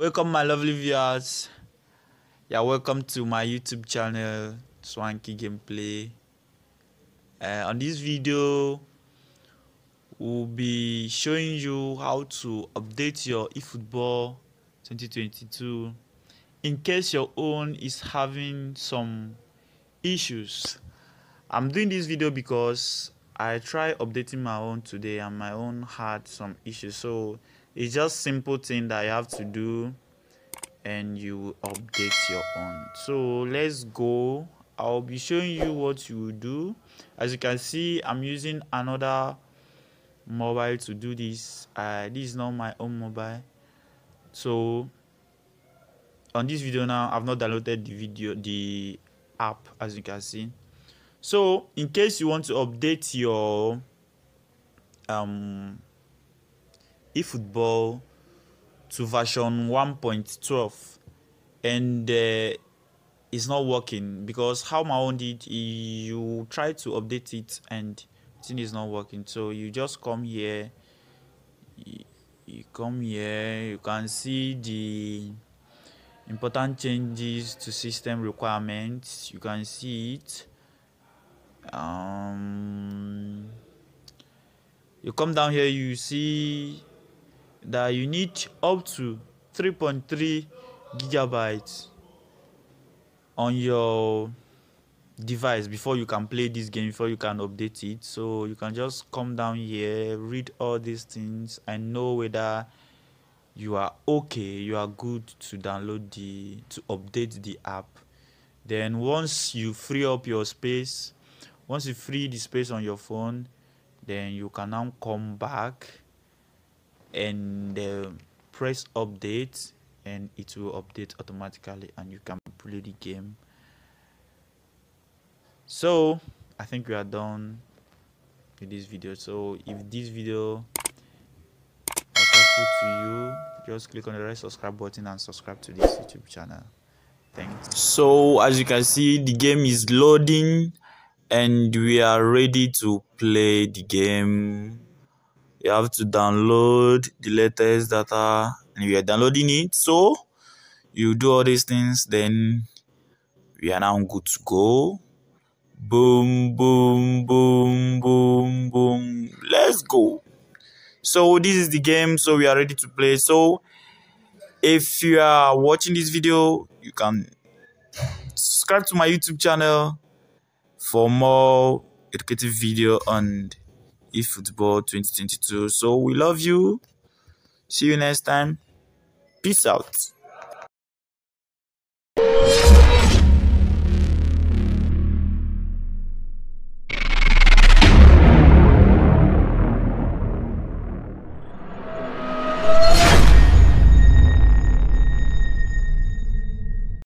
Welcome, my lovely viewers. Yeah, welcome to my YouTube channel, Swanky Gameplay. Uh, on this video, we'll be showing you how to update your eFootball 2022 in case your own is having some issues. I'm doing this video because I tried updating my own today and my own had some issues. So it's just simple thing that you have to do and you update your own. So let's go. I'll be showing you what you do. As you can see, I'm using another mobile to do this. Uh, this is not my own mobile. So on this video now, I've not downloaded the video, the app as you can see so in case you want to update your um eFootball to version 1.12 and uh, it's not working because how my own did you try to update it and it is not working. So you just come here you come here you can see the important changes to system requirements. You can see it. Um, you come down here you see that you need up to 3.3 gigabytes on your device before you can play this game before you can update it. So you can just come down here read all these things. And know whether you are okay you are good to download the to update the app. Then once you free up your space once you free the space on your phone then you can now come back and press update and it will update automatically and you can play the game. So i think we are done with this video. So if this video was helpful to you just click on the red subscribe button and subscribe to this youtube channel. Thanks so as you can see the game is loading and we are ready to play the game you have to download the latest data and we are downloading it. So you do all these things then we are now good to go. Boom boom boom boom boom. Let's go. So this is the game. So we are ready to play. So if you are watching this video you can subscribe to my youtube channel for more educative video on eFootball 2022. So we love you. See you next time. Peace out.